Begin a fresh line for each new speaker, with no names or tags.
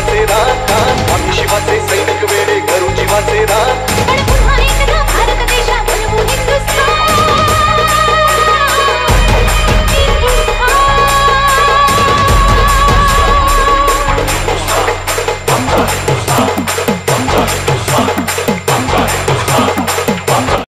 शिवाचे रान रान आम्ही शिवाचे सैनिक वेडे करू जीवाचे रान